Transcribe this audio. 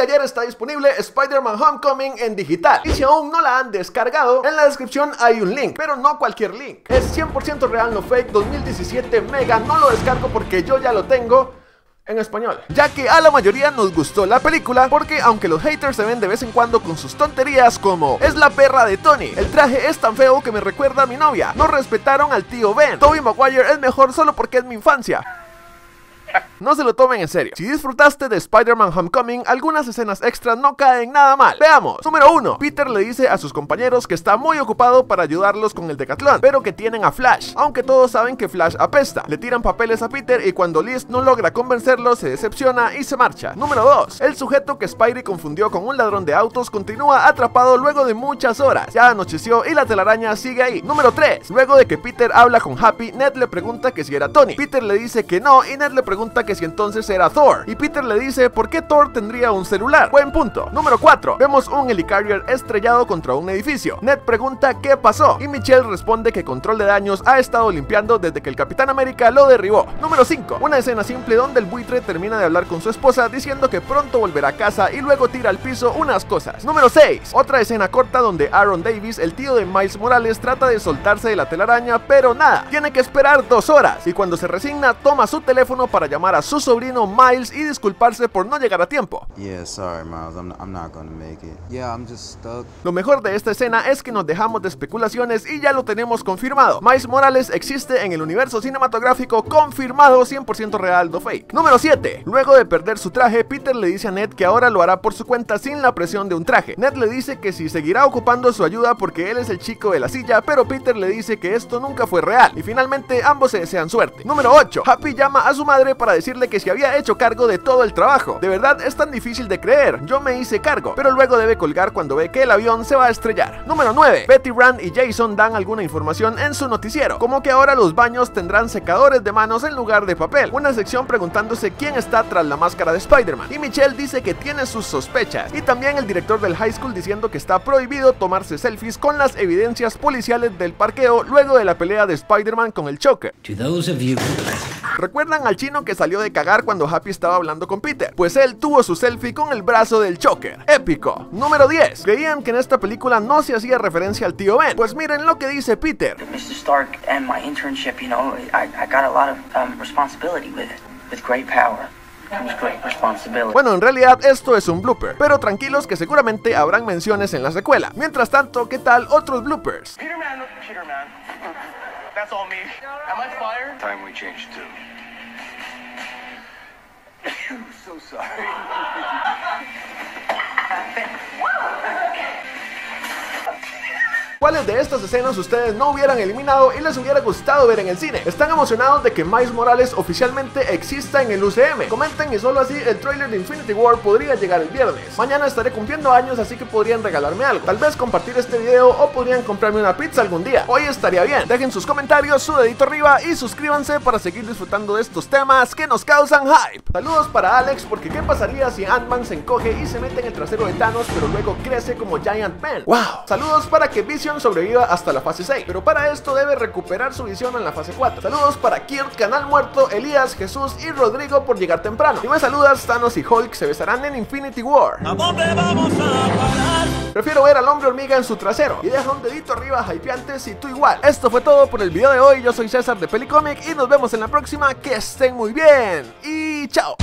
Ayer está disponible Spider-Man Homecoming en digital. Y si aún no la han descargado, en la descripción hay un link, pero no cualquier link. Es 100% real, no fake, 2017 mega. No lo descargo porque yo ya lo tengo en español. Ya que a la mayoría nos gustó la película porque aunque los haters se ven de vez en cuando con sus tonterías como es la perra de Tony, el traje es tan feo que me recuerda a mi novia, no respetaron al tío Ben, Tobey Maguire es mejor solo porque es mi infancia. No se lo tomen en serio. Si disfrutaste de Spider-Man Homecoming, algunas escenas extras no caen nada mal. Veamos. Número 1. Peter le dice a sus compañeros que está muy ocupado para ayudarlos con el decatlón, pero que tienen a Flash, aunque todos saben que Flash apesta. Le tiran papeles a Peter y cuando Liz no logra convencerlo, se decepciona y se marcha. Número 2. El sujeto que Spidey confundió con un ladrón de autos continúa atrapado luego de muchas horas. Ya anocheció y la telaraña sigue ahí. Número 3. Luego de que Peter habla con Happy, Ned le pregunta que si era Tony. Peter le dice que no y Ned le pregunta que si entonces era Thor. Y Peter le dice por qué Thor tendría un celular. Buen punto. Número 4. Vemos un helicarrier estrellado contra un edificio. Ned pregunta qué pasó y Michelle responde que Control de Daños ha estado limpiando desde que el Capitán América lo derribó. Número 5. Una escena simple donde el buitre termina de hablar con su esposa diciendo que pronto volverá a casa y luego tira al piso unas cosas. Número 6. Otra escena corta donde Aaron Davis, el tío de Miles Morales, trata de soltarse de la telaraña, pero nada. Tiene que esperar dos horas y cuando se resigna toma su teléfono para llamar a su sobrino Miles y disculparse por no llegar a tiempo. Lo mejor de esta escena es que nos dejamos de especulaciones y ya lo tenemos confirmado. Miles Morales existe en el universo cinematográfico confirmado 100% real, no fake. Número 7. Luego de perder su traje, Peter le dice a Ned que ahora lo hará por su cuenta sin la presión de un traje. Ned le dice que si seguirá ocupando su ayuda porque él es el chico de la silla, pero Peter le dice que esto nunca fue real. Y finalmente ambos se desean suerte. Número 8. Happy llama a su madre para decirle que si había hecho cargo de todo el trabajo. De verdad es tan difícil de creer. Yo me hice cargo, pero luego debe colgar cuando ve que el avión se va a estrellar. Número 9. Betty Rand y Jason dan alguna información en su noticiero, como que ahora los baños tendrán secadores de manos en lugar de papel. Una sección preguntándose quién está tras la máscara de Spider-Man. Y Michelle dice que tiene sus sospechas. Y también el director del high school diciendo que está prohibido tomarse selfies con las evidencias policiales del parqueo luego de la pelea de Spider-Man con el Choker. ¿Recuerdan al chino que salió de cagar cuando Happy estaba hablando con Peter? Pues él tuvo su selfie con el brazo del Choker. Épico. Número 10. Creían que en esta película no se hacía referencia al tío Ben. Pues miren lo que dice Peter. Mr. Stark and my internship, you know, I, I got a lot of um, responsibility with it. With great power. Bueno, en realidad esto es un blooper, pero tranquilos que seguramente habrán menciones en la secuela. Mientras tanto, ¿qué tal otros bloopers? Peter Man, Peter Man. That's all me. Am I fired? Time we change too. I'm sorry. ¿Cuáles de estas escenas ustedes no hubieran eliminado y les hubiera gustado ver en el cine? ¿Están emocionados de que Miles Morales oficialmente exista en el UCM? Comenten y solo así el trailer de Infinity War podría llegar el viernes. Mañana estaré cumpliendo años así que podrían regalarme algo. Tal vez compartir este video o podrían comprarme una pizza algún día. Hoy estaría bien. Dejen sus comentarios, su dedito arriba y suscríbanse para seguir disfrutando de estos temas que nos causan hype. Saludos para Alex porque ¿qué pasaría si Ant-Man se encoge y se mete en el trasero de Thanos pero luego crece como Giant Man? ¡Wow! Saludos para que Vision sobreviva hasta la fase 6, pero para esto debe recuperar su visión en la fase 4. Saludos para Kirt, Canal Muerto, Elías, Jesús y Rodrigo por llegar temprano. Y me saludas, Thanos y Hulk se besarán en Infinity War. Prefiero ver al hombre hormiga en su trasero y deja un dedito arriba hypeante si tú igual. Esto fue todo por el video de hoy, yo soy César de Pelicomic y nos vemos en la próxima, que estén muy bien y chao.